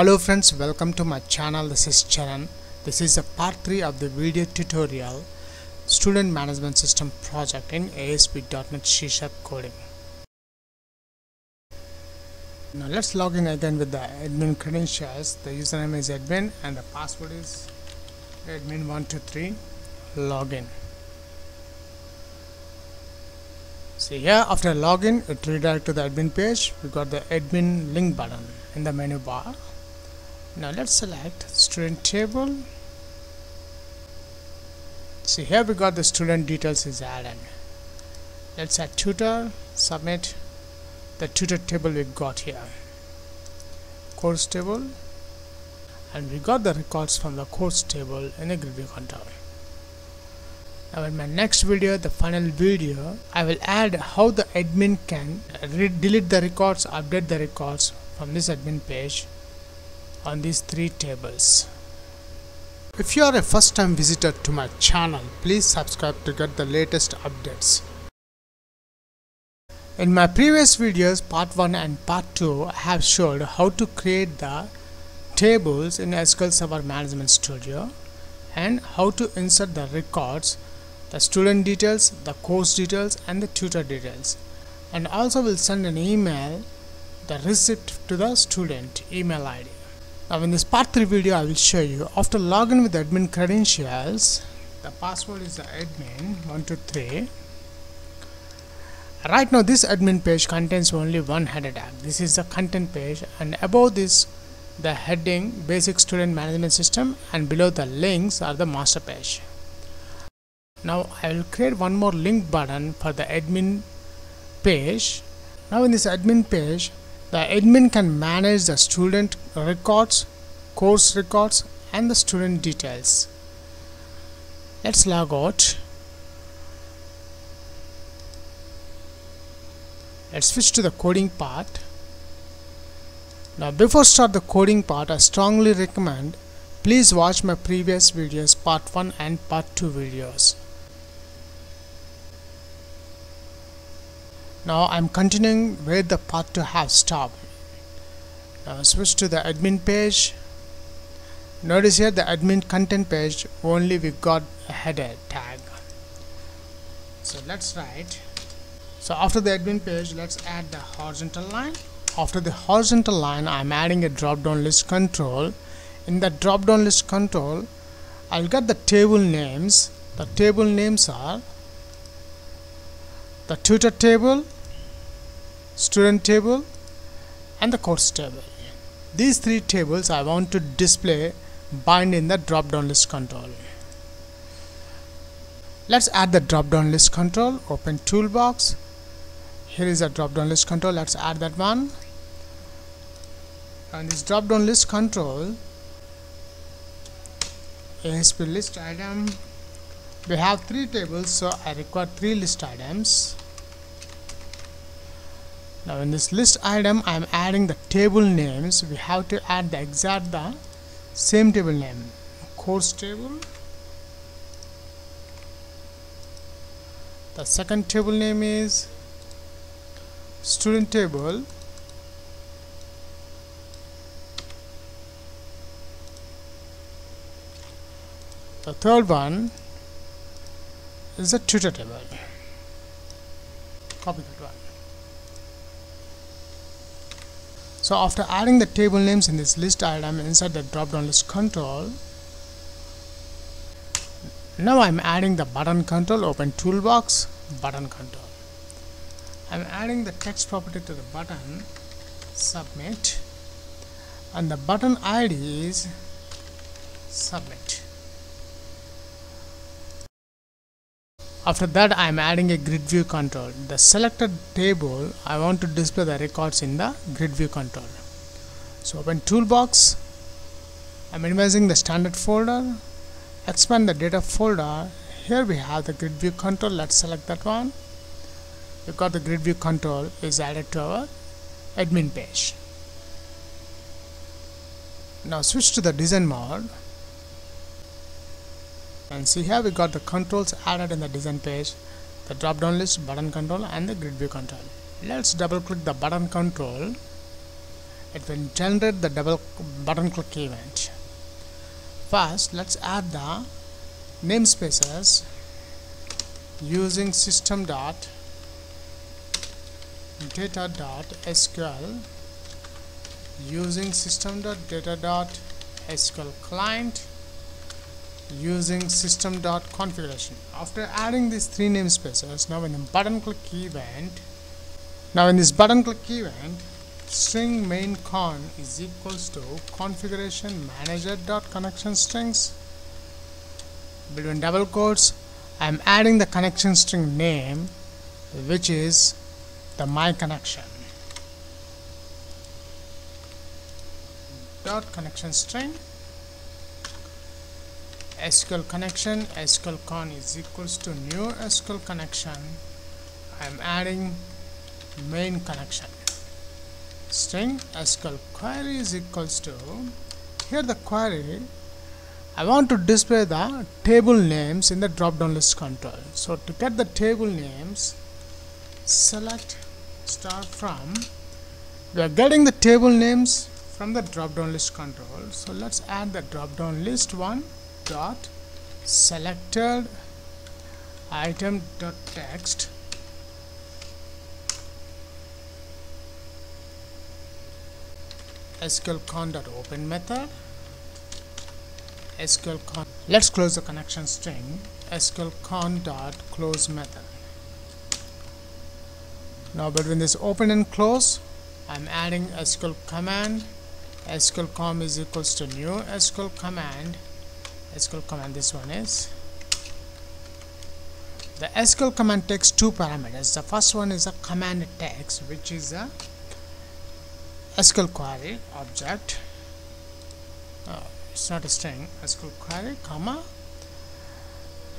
Hello friends, welcome to my channel. This is Charan. This is a part 3 of the video tutorial Student Management System project in ASP.NET C Sharp coding. Now let's log in again with the admin credentials. The username is admin and the password is admin123 login. See here after login it redirect to the admin page. We got the admin link button in the menu bar. Now let's select student table. See here we got the student details is added. Let's add tutor, submit the tutor table we got here. Course table and we got the records from the course table in a grid view control. Now in my next video, the final video, I will add how the admin can delete the records, update the records from this admin page on these three tables. If you are a first time visitor to my channel, please subscribe to get the latest updates. In my previous videos, part 1 and part 2, I have showed how to create the tables in SQL Server Management Studio and how to insert the records, the student details, the course details and the tutor details. And also will send an email, the receipt to the student email ID. Now in this part 3 video I will show you. After login with admin credentials the password is the admin 123 right now this admin page contains only one header tag this is the content page and above this the heading basic student management system and below the links are the master page. Now I will create one more link button for the admin page. Now in this admin page the admin can manage the student records course records and the student details. Let's log out. Let's switch to the coding part. Now before start the coding part I strongly recommend please watch my previous videos part 1 and part 2 videos now I'm continuing where the part to have stopped. Now switch to the admin page. Notice here the admin content page only we got a header tag. So let's write. So after the admin page let's add the horizontal line. After the horizontal line I'm adding a drop down list control. In the drop down list control I'll get the table names. The table names are the tutor table student table and the course table. These three tables I want to display bind in the drop down list control. Let's add the drop down list control open toolbox. Here is a drop down list control let's add that one. And this drop down list control ASP list item. We have three tables so I require three list items now in this list item I am adding the table names. We have to add the exact the same table name. Course table. The second table name is student table. The third one is the tutor table. Copy that one so after adding the table names in this list item inside the drop down list control now I'm adding the button control open toolbox button control. I'm adding the text property to the button submit. And the button ID is submit after that I am adding a grid view control. The selected table I want to display the records in the grid view control. So open toolbox. I'm minimizing the standard folder. Expand the data folder. Here we have the grid view control. Let's select that one. Because the grid view control is added to our admin page. Now switch to the design mode and see here we got the controls added in the design page the drop down list button control and the grid view control. Let's double click the button control. It will generate the double button click event first let's add the namespaces using system dot data dot sql using system dot data dot sql client using system dot configuration after adding these three namespaces now in the button click event now in this button click event string main con is equals to configuration manager dot connection strings. Between double quotes I am adding the connection string name which is the my connection. Dot connection string SQL connection. SQL con is equals to new SQL connection. I am adding main connection. String SQL query is equals to here the query I want to display the table names in the drop down list control. So to get the table names select star from we are getting the table names from the drop down list control. So let's add the drop down list one dot selected item dot text. SQL con dot open method. SQL con let's close the connection string. SQL con dot close method. Now between this open and close I'm adding SQL command. SQL com is equals to new SQL command SQL command this one is. The SQL command takes two parameters. The first one is a command text which is a SQL query object. Uh, it's not a string. SQL query comma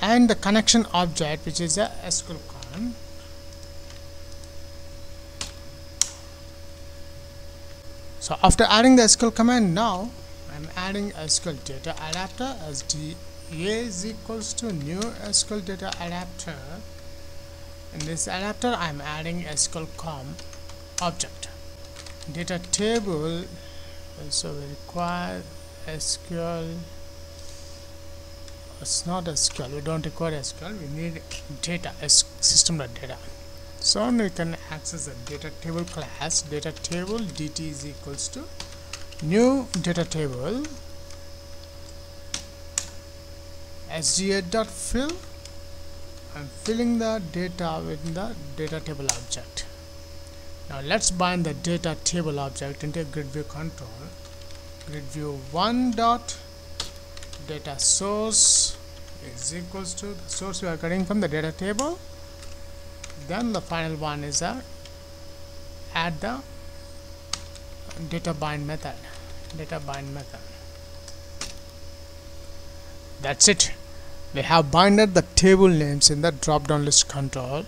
and the connection object which is a SQL con so after adding the SQL command now I'm adding SQL data adapter as DA is equals to new SQL data adapter. In this adapter I'm adding SQL com object. Data table so we require SQL. It's not SQL. We don't require SQL. We need data system data. So we can access the data table class. Data table dt is equals to new data table sda.fill I'm filling the data with the data table object. Now let's bind the data table object into a grid view control. Grid view 1 dot data source is equals to the source we are getting from the data table. Then the final one is a add the data bind method. Data bind method. That's it. We have binded the table names in the drop down list control.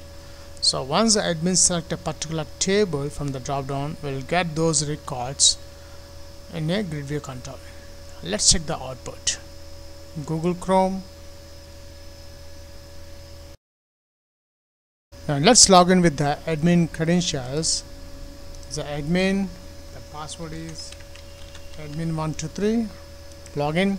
So once the admin select a particular table from the drop down we'll get those records in a grid view control. Let's check the output. Google chrome. Now let's log in with the admin credentials. The admin password is admin123 login.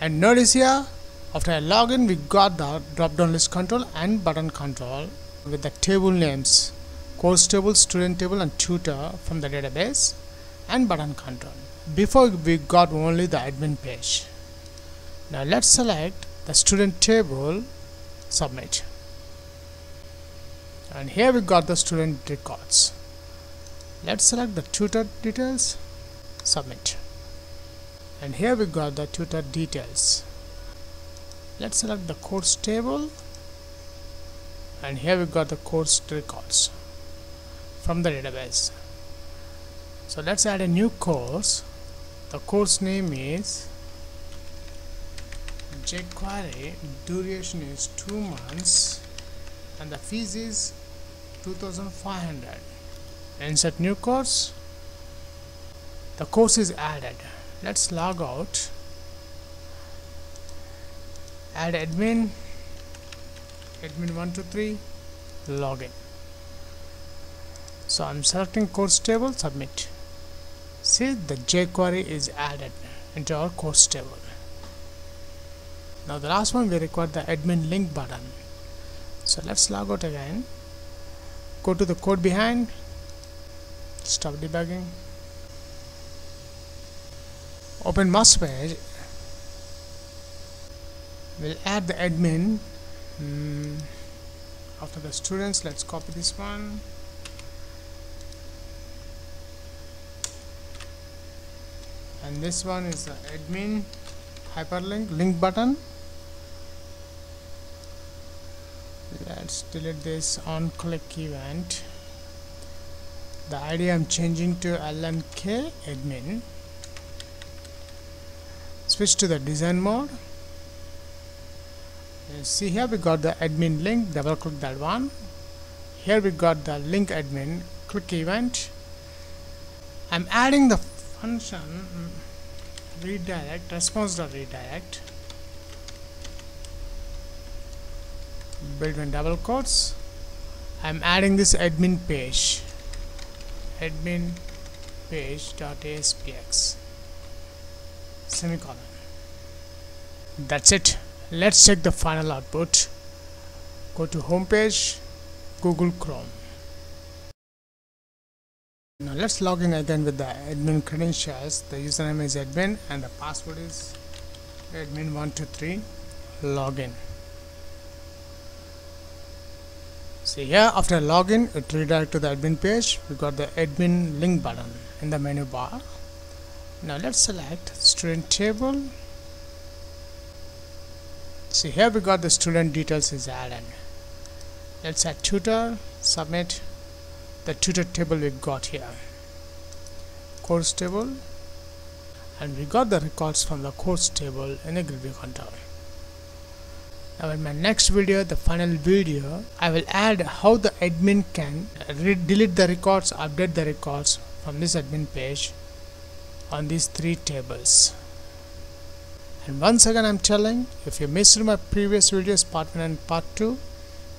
And notice here. After I log in we got the drop down list control and button control with the table names course table student table and tutor from the database and button control. Before we got only the admin page. Now let's select the student table submit. And here we got the student records let's select the tutor details submit. And here we got the tutor details. Let's select the course table. And here we got the course records from the database. So let's add a new course. The course name is jQuery. Duration is 2 months. And the fees is 2500 insert new course? The course is added. Let's log out. Add admin. Admin123 login so I'm selecting course table submit. See the jQuery is added into our course table. Now the last one we require the admin link button. So let's log out again. Go to the code behind stop debugging. Open master page we'll add the admin. Mm, after the students let's copy this one. And this one is the admin hyperlink link button. Let's delete this on click event the ID I'm changing to LNK admin. Switch to the design mode. See here we got the admin link double click that one. Here we got the link admin click event. I'm adding the function mm, redirect response redirect. Built in double quotes. I'm adding this admin page admin page dot aspx semicolon. That's it. Let's check the final output. Go to home page google chrome. Now let's log in again with the admin credentials. The username is admin and the password is admin123 login see here. After login it redirect to the admin page. We got the admin link button in the menu bar. Now let's select student table. See here we got the student details is added. Let's add tutor submit the tutor table we got here. Course table. And we got the records from the course table in a grid view control now in my next video the final video. I will add how the admin can delete the records update the records from this admin page on these three tables. And once again I'm telling if you missed my previous videos part 1 and part 2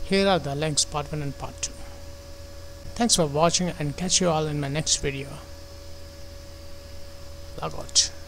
here are the links part 1 and part 2 thanks for watching and catch you all in my next video. Log